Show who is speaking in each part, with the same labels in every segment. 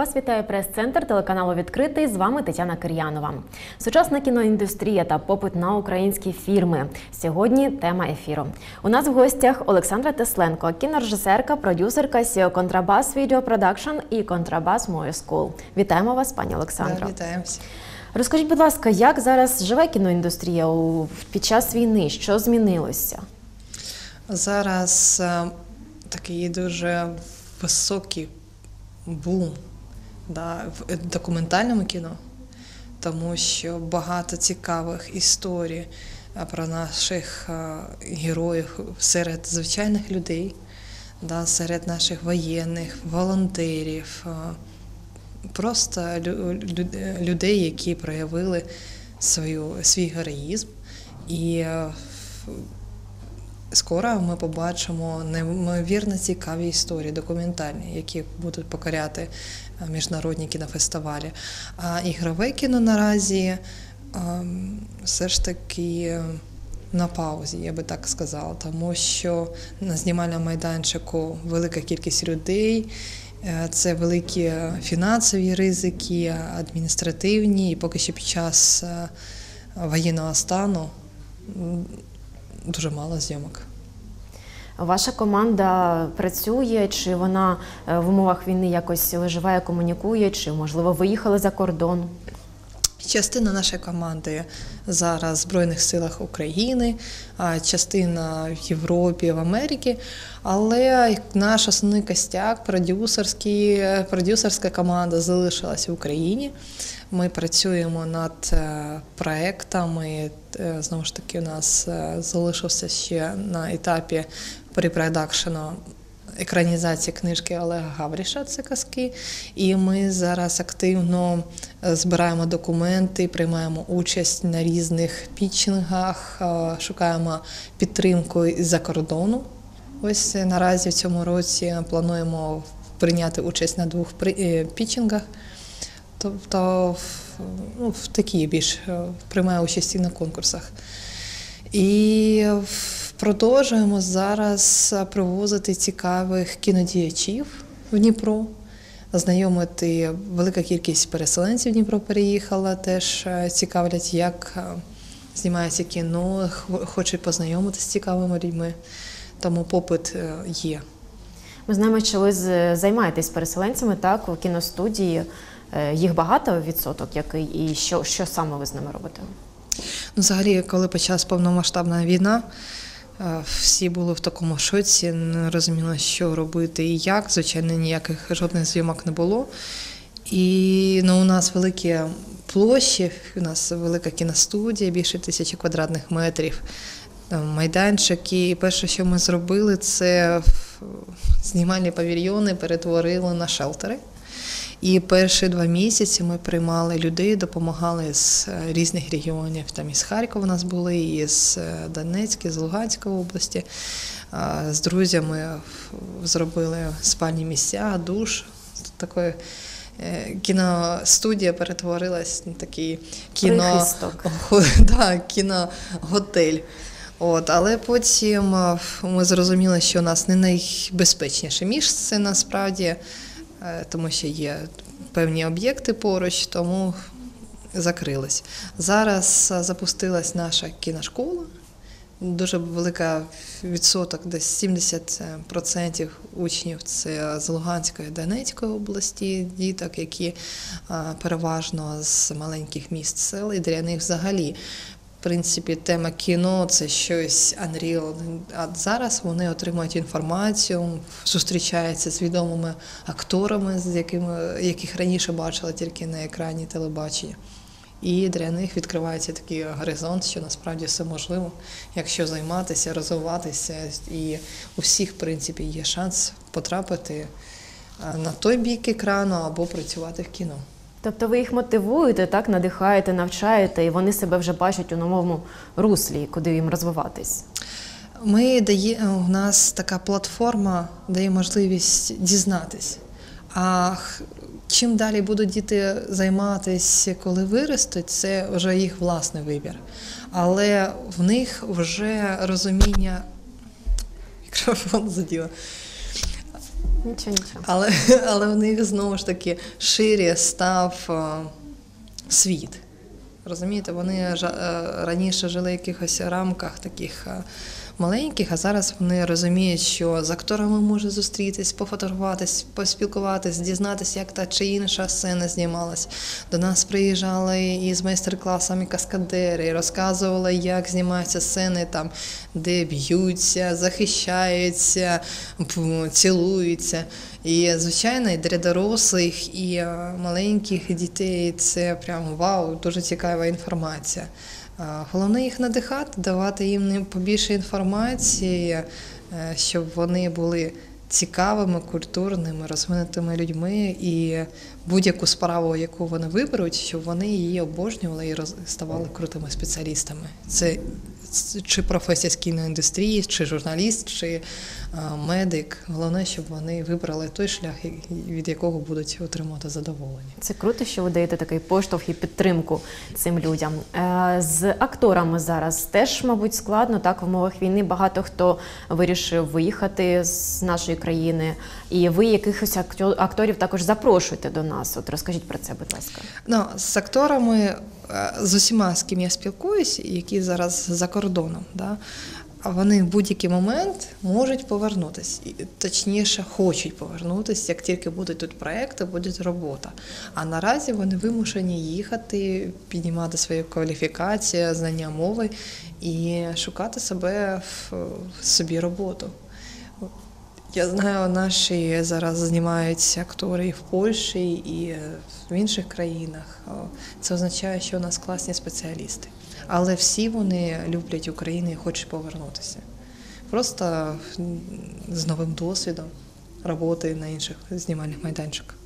Speaker 1: Вас вітає прес-центр телеканалу Відкритий. З вами Тетяна Кир'янова. Сучасна кіноіндустрія та попит на українські фільми. Сьогодні тема ефіру. У нас в гостях Олександра Тесленко, кінорежисерка, продюсерка CEO Контрабас Video Production і Контрабас Movie School. Вітаємо вас, пані Олександро.
Speaker 2: Да, вітаємося.
Speaker 1: Розкажіть, будь ласка, як зараз живе кіноіндустрія під час війни? Що змінилося?
Speaker 2: Зараз е, такий дуже високий бум да, в документальному кіно, тому що багато цікавих історій е, про наших е, героїв серед звичайних людей, да, серед наших воєнних, волонтерів, е, просто лю- лю- людей, які проявили свою, свій героїзм. І е, Скоро ми побачимо неймовірно цікаві історії, документальні, які будуть покоряти е, міжнародні кінофестивалі. А ігрове кіно наразі ем, все ж таки е, на паузі, я би так сказала, тому що на знімальному майданчику велика кількість людей. е, Це великі фінансові ризики, адміністративні, і поки що під час воєнного стану дуже мало зйомок.
Speaker 1: Ваша команда працює, чи вона е, в умовах війни якось виживає, комунікує, чи можливо виїхали за кордон?
Speaker 2: Частина нашої команди зараз в Збройних силах України, частина в Європі, в Америці. Але наш основний костяк, продюсерський, продюсерська команда залишилась в Україні. Ми працюємо над е, проектами. Е, Знову ж таки, у нас е, залишився ще на етапі препродакшену екранізації книжки Олега Гавріша це казки. І ми зараз активно е, збираємо документи, приймаємо участь на різних пітчингах, е, шукаємо підтримку із-за кордону. Ось наразі в цьому році плануємо прийняти участь на двох е, пітчингах. Тобто ну, в такі більш приймаю участь і на конкурсах. І продовжуємо зараз привозити цікавих кінодіячів в Дніпро. Знайомити велика кількість переселенців в Дніпро переїхала, теж е, цікавлять, як е, знімається кіно, хочуть познайомитися з цікавими людьми. Тому попит е, є.
Speaker 1: Ми знаємо, що ви займаєтесь переселенцями так у кіностудії. Е, Їх багато відсоток, який і що, що саме ви з ними робите?
Speaker 2: Ну, взагалі, коли почалась повномасштабна війна, е, всі були в такому шоці, не розуміли, що робити і як. Звичайно, ніяких жодних зйомок не було. І ну, у нас великі площі, у нас велика кіностудія, більше тисячі квадратних метрів, там майданчики. І перше, що ми зробили, це знімальні павільйони перетворили на шелтери. І перші два місяці ми приймали людей, допомагали з е, різних регіонів. Там із Харкова у нас були, і з е, Донецька, з Луганської області. З друзями зробили спальні місця, душ. Такої е, кіностудія перетворилась на такий кіно, да, кіноготель. От, але потім е, ми зрозуміли, що у нас не найбезпечніше місце насправді, е, тому що є певні об'єкти поруч, тому закрились. Зараз е, запустилась наша кіношкола. Дуже велика відсоток, десь 70% учнів це з Луганської Донецької області, діток, які е, переважно з маленьких міст сел, і для них взагалі. В принципі, тема кіно це щось Unreal. А зараз вони отримують інформацію, зустрічаються з відомими акторами, з якими яких раніше бачили тільки на екрані телебачення. І для них відкривається такий горизонт, що насправді все можливо, якщо займатися, розвиватися, і у всіх, в принципі, є шанс потрапити на той бік екрану або працювати в кіно.
Speaker 1: Тобто ви їх мотивуєте, так, надихаєте, навчаєте, і вони себе вже бачать у новому руслі, куди їм розвиватись.
Speaker 2: Ми дає у нас така платформа дає можливість дізнатись. А чим далі будуть діти займатися, коли виростуть, це вже їх власний вибір. Але в них вже розуміння мікрофон заділа.
Speaker 1: Нічого, нічого.
Speaker 2: Але, але в них знову ж таки ширі став е, світ. Розумієте, вони е, раніше жили в якихось рамках таких е, маленьких, а зараз вони розуміють, що з акторами може зустрітись, пофотографуватись, поспілкуватись, дізнатися, як та чи інша сцена знімалась. До нас приїжджали із майстер-класами каскадери, розказували, як знімаються сцени там, де б'ються, захищаються, цілуються. І, звичайно, і для дорослих, і е, маленьких дітей це прям вау, дуже цікава інформація. Е, Головне їх надихати, давати їм побільше інформації, е, щоб вони були цікавими, культурними, розвинутими людьми і будь-яку справу, яку вони виберуть, щоб вони її обожнювали і ставали крутими спеціалістами. Це чи професія з кіноіндустрії, чи журналіст, чи е, медик. Головне, щоб вони вибрали той шлях, від якого будуть отримувати задоволення.
Speaker 1: Це круто, що ви даєте такий поштовх і підтримку цим людям. Е, З акторами зараз теж, мабуть, складно. Так, в умовах війни багато хто вирішив виїхати з нашої країни. І ви якихось акторів також запрошуєте до нас. От розкажіть про це, будь ласка.
Speaker 2: Ну, з акторами, з усіма, з ким я спілкуюсь, які зараз за кордоном, да, вони в будь-який момент можуть повернутися. Точніше, хочуть повернутися, як тільки будуть тут проекти, буде робота. А наразі вони вимушені їхати, піднімати свою кваліфікацію, знання мови і шукати себе в собі роботу. Я знаю, наші зараз знімаються актори і в Польщі, і в інших країнах. Це означає, що у нас класні спеціалісти. Але всі вони люблять Україну і хочуть повернутися. Просто з новим досвідом роботи на інших знімальних майданчиках.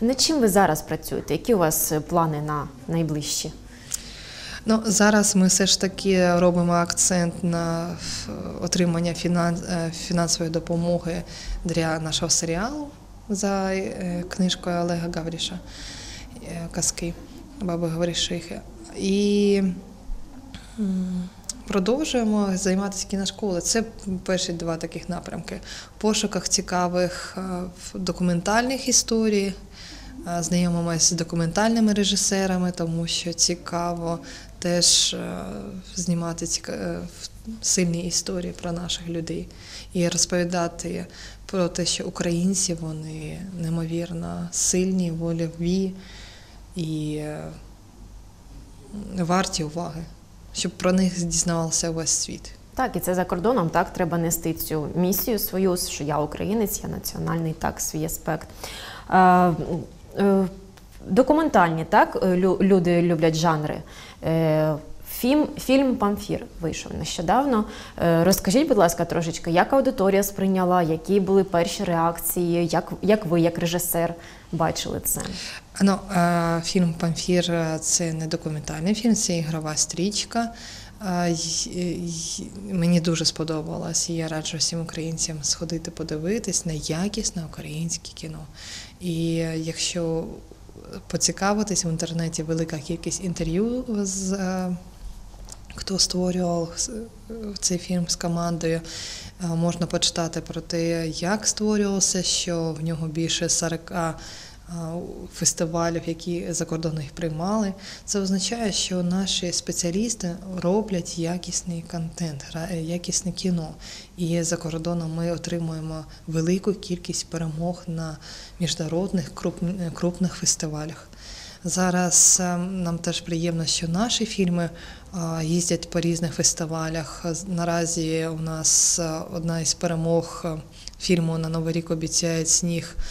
Speaker 1: Над чим ви зараз працюєте? Які у вас плани на найближчі?
Speaker 2: Ну, зараз ми все ж таки робимо акцент на отримання е, фінансової допомоги для нашого серіалу за е, книжкою Олега Гавріша е, Казки Баби Гаврішихи. І продовжуємо займатися кіношколою. Це перші два таких напрямки. В пошуках цікавих е, документальних історій. Е, Знайомимося з документальними режисерами, тому що цікаво теж е, знімати е, сильні історії про наших людей і розповідати про те, що українці вони неймовірно сильні, вольові і е, варті уваги, щоб про них дізнавався весь світ.
Speaker 1: Так, і це за кордоном. Так, треба нести цю місію свою, що я українець, я національний, так, свій аспект. Документальні, так, люди люблять жанри. Е, Фільм, фільм Памфір вийшов нещодавно. Е, Розкажіть, будь ласка, трошечки, як аудиторія сприйняла, які були перші реакції, як, як ви, як режисер, бачили це?
Speaker 2: Ну, е, фільм Памфір це не документальний фільм, це ігрова стрічка. Мені дуже сподобалось, і я раджу всім українцям сходити подивитись на якісне українське кіно. І якщо поцікавитись в інтернеті, велика кількість інтерв'ю з е, хто створював цей фільм з командою. Е, Можна почитати про те, як створювався, що в нього більше 40 е, фестивалів, які за кордоном їх приймали. Це означає, що наші спеціалісти роблять якісний контент, е, якісне кіно. І за кордоном ми отримуємо велику кількість перемог на міжнародних крупних фестивалях. Зараз е, нам теж приємно, що наші фільми е, їздять по різних фестивалях. Наразі у нас е, одна із перемог е, фільму на Новий рік обіцяють сніг е,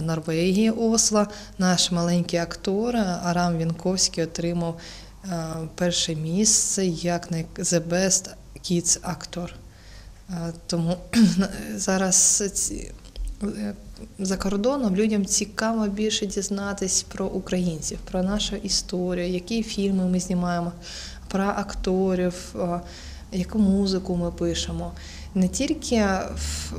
Speaker 2: Норвегії Осло. Наш маленький актор е, Арам Вінковський отримав е, перше місце як The Best Kids Actor. Е, Тому зараз е, за кордоном людям цікаво більше дізнатись про українців, про нашу історію, які фільми ми знімаємо, про акторів, е, яку музику ми пишемо. Не тільки в-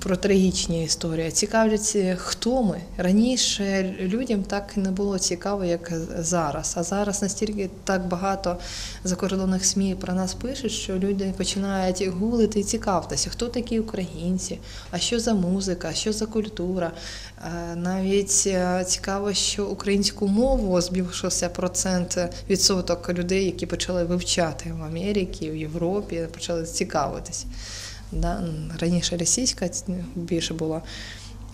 Speaker 2: про трагічні історії, цікавляться, хто ми. Раніше людям так не було цікаво, як зараз. А зараз настільки так багато закордонних СМІ про нас пишуть, що люди починають гуглити і цікавитися, хто такі українці, а що за музика, що за культура. Е, Навіть е, цікаво, що українську мову збільшився процент відсоток людей, які почали вивчати в Америці, в Європі, почали цікавитись. Да? Раніше російська більше була,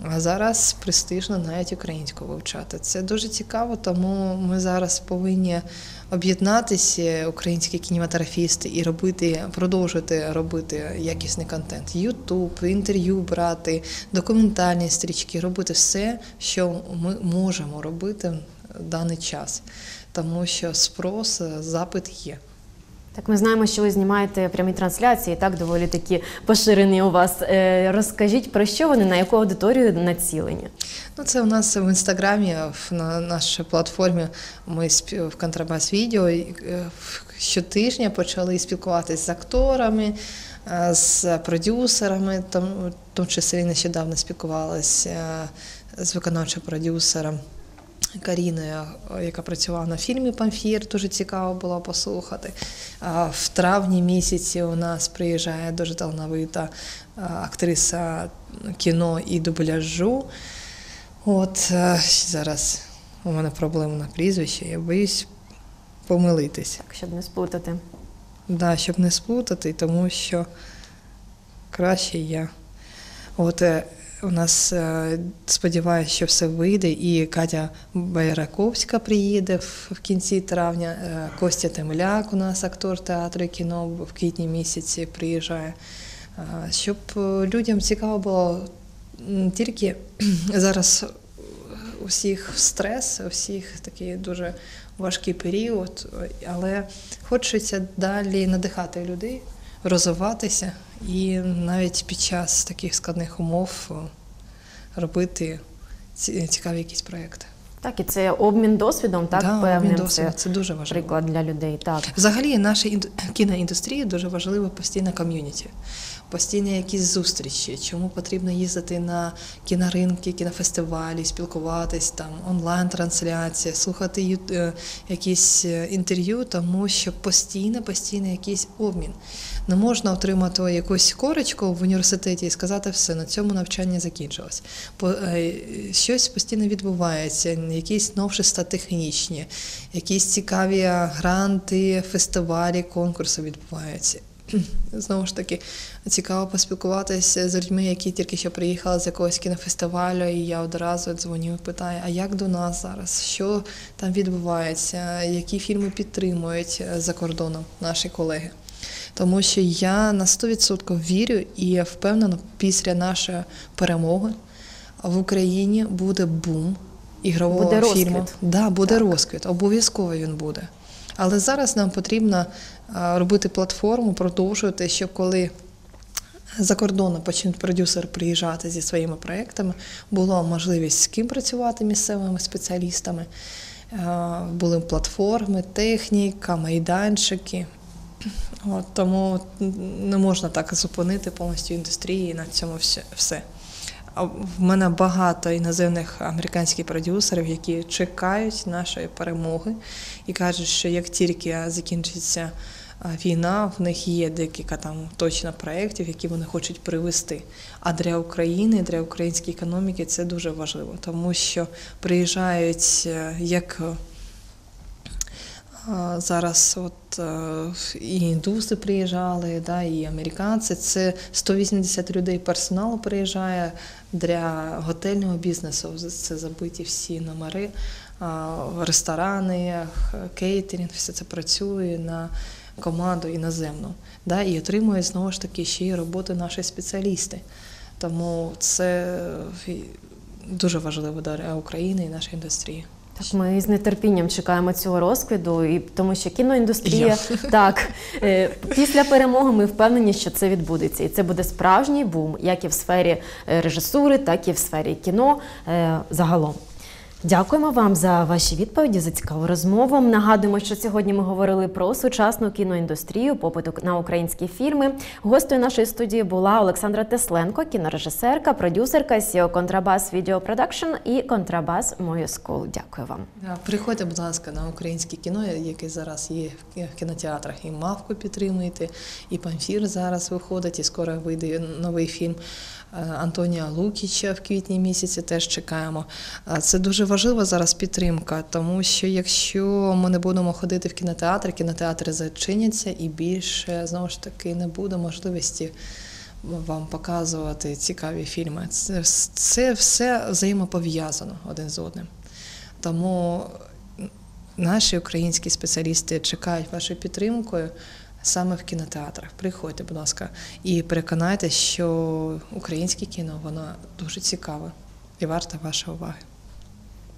Speaker 2: а зараз престижно навіть українську вивчати. Це дуже цікаво, тому ми зараз повинні об'єднатися, українські кінематографісти, і робити, продовжувати робити якісний контент. Ютуб, інтерв'ю брати, документальні стрічки, робити все, що ми можемо робити в даний час, тому що спрос, запит є.
Speaker 1: Так, ми знаємо, що ви знімаєте прямі трансляції, так доволі такі поширені у вас. Е, Розкажіть про що вони, на яку аудиторію націлені?
Speaker 2: Ну, це у нас в інстаграмі, на нашій платформі. Ми в контрабас відео е, щотижня почали спілкуватися з акторами, е, з продюсерами, в тому числі нещодавно спілкувалися з виконавчим продюсером. Каріною, яка працювала на фільмі Памфір, дуже цікаво було послухати. В травні місяці у нас приїжджає дуже талановита актриса кіно і дубляжу. От зараз у мене проблема на прізвище, я боюсь помилитися.
Speaker 1: Так, щоб не сплутати.
Speaker 2: Да, щоб не сплутати, тому що краще я. От е, у нас е, сподіваюся, що все вийде, і Катя Байраковська приїде в, кінці травня. е, Костя Темляк у нас актор театру і кіно в квітні місяці приїжджає. Е, Щоб людям цікаво було м, тільки зараз у всіх стрес, у всіх такий дуже важкий період, але хочеться далі надихати людей, розвиватися і навіть під час таких складних умов робити цікаві якісь проекти.
Speaker 1: Так, і це обмін досвідом, так,
Speaker 2: Да,
Speaker 1: певним.
Speaker 2: обмін досвідом, це дуже важливо.
Speaker 1: приклад для людей. Так.
Speaker 2: Взагалі, нашій інду- кіноіндустрії дуже важливо постійна ком'юніті, постійні якісь зустрічі. Чому потрібно їздити на кіноринки, кінофестивалі, спілкуватись там, онлайн-трансляція, слухати е, якісь е, інтерв'ю, тому що постійно, постійно якийсь обмін. Не можна отримати якусь корочку в університеті і сказати все, на цьому навчання закінчилось. Е, Щось постійно відбувається, якісь новшества технічні, якісь цікаві гранти, фестивалі, конкурси відбуваються. Знову ж таки, цікаво поспілкуватися з людьми, які тільки що приїхали з якогось кінофестивалю, і я одразу дзвоню і питаю, а як до нас зараз? Що там відбувається, які фільми підтримують е, за кордоном наші колеги? Тому що я на 100% вірю і впевнена, після нашої перемоги в Україні буде бум ігрового
Speaker 1: Буде розквіт.
Speaker 2: фільму. Да, буде
Speaker 1: Так.
Speaker 2: розквіт, обов'язково він буде. Але зараз нам потрібно робити платформу, продовжувати, щоб коли за кордону почнуть продюсери приїжджати зі своїми проектами, була можливість з ким працювати місцевими спеціалістами. Були платформи, техніка, майданчики. От, тому не можна так зупинити повністю індустрії на цьому все- В мене багато іноземних американських продюсерів, які чекають нашої перемоги і кажуть, що як тільки закінчиться війна, в них є декілька там точно проєктів, які вони хочуть привести. А для України, для української економіки це дуже важливо, тому що приїжджають е, як Зараз от е, і індуси приїжджали, да, і американці. Це 180 людей персоналу приїжджає для готельного бізнесу. Це забиті всі номери, ресторани, кейтерінг, все це працює на команду іноземну. Да, і отримують знову ж таки ще й роботу наші спеціалісти. Тому це е, дуже важливо для України і нашої індустрії.
Speaker 1: Так, ми з нетерпінням чекаємо цього розквіду, і тому що кіноіндустрія
Speaker 2: Я.
Speaker 1: так е, після перемоги ми впевнені, що це відбудеться, і це буде справжній бум, як і в сфері е, режисури, так і в сфері кіно е, загалом. Дякуємо вам за ваші відповіді за цікаву розмову. Нагадуємо, що сьогодні ми говорили про сучасну кіноіндустрію, попит на українські фільми. Гостею нашої студії була Олександра Тесленко, кінорежисерка, продюсерка SEO Контрабас Video Production і Контрабас Мою School. Дякую вам.
Speaker 2: Приходьте, будь ласка, на українське кіно, яке зараз є в кінотеатрах. І Мавку підтримуйте, і Памфір зараз виходить, і скоро вийде новий фільм. Е, Антонія Лукіча в квітні місяці теж чекаємо. Е, Це дуже важлива зараз підтримка, тому що якщо ми не будемо ходити в кінотеатр, кінотеатри зачиняться і більше знову ж таки не буде можливості вам показувати цікаві фільми. Це, це все взаємопов'язано один з одним. Тому наші українські спеціалісти чекають вашою підтримкою саме в кінотеатрах. Приходьте, будь ласка, і переконайтеся, що українське кіно воно дуже цікаве і варте вашої уваги.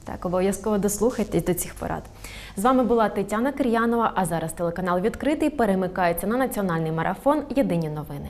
Speaker 1: Так, обов'язково дослухайтесь до цих порад. З вами була Тетяна Кир'янова, а зараз телеканал відкритий перемикається на національний марафон Єдині новини.